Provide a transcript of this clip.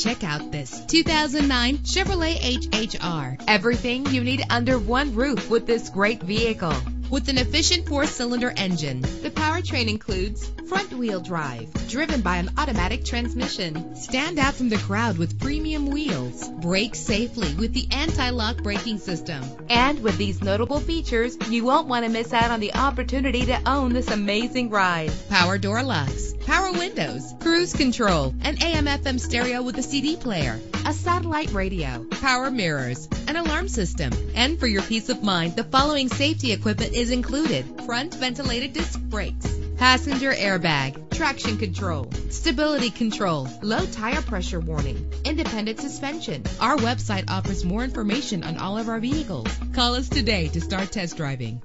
Check out this 2009 Chevrolet HHR. Everything you need under one roof with this great vehicle. With an efficient four-cylinder engine, powertrain includes front-wheel drive, driven by an automatic transmission. Stand out from the crowd with premium wheels. Brake safely with the anti-lock braking system. And with these notable features, you won't want to miss out on the opportunity to own this amazing ride. Power door locks, power windows, cruise control, an AM/FM stereo with a CD player, a satellite radio, power mirrors, an alarm system. And for your peace of mind, the following safety equipment is included. Front ventilated disc brakes, passenger airbag, traction control, stability control, low tire pressure warning, independent suspension. Our website offers more information on all of our vehicles. Call us today to start test driving.